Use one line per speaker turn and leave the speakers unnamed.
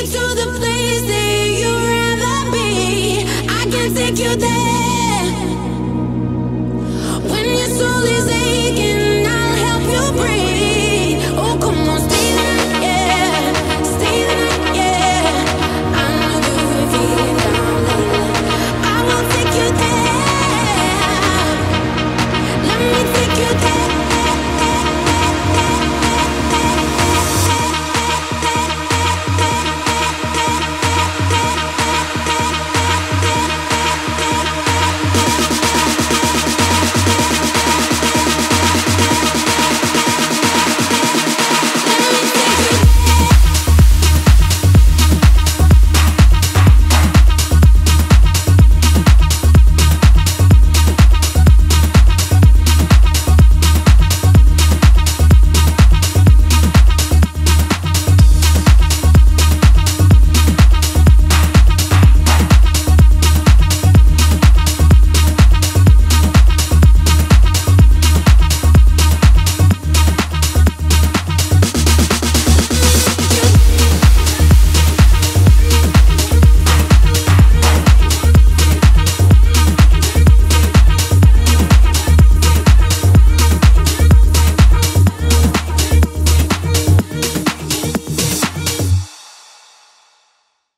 you to the place that you'd rather be. I can take you there.